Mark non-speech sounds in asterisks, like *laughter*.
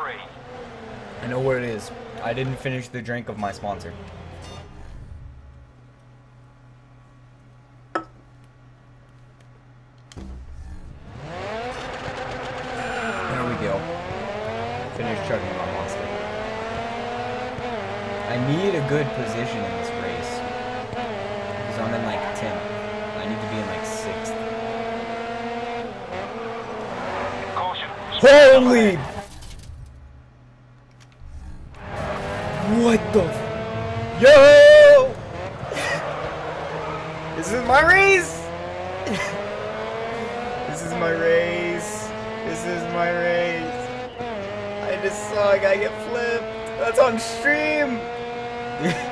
I know where it is. I didn't finish the drink of my sponsor. There we go. Finish chugging my monster. I need a good position in this race. Because I'm in like 10th. I need to be in like 6th. Caution. Holy! What the? F Yo! *laughs* this is my race! *laughs* this is my race. This is my race. I just saw a guy get flipped. That's on stream! *laughs*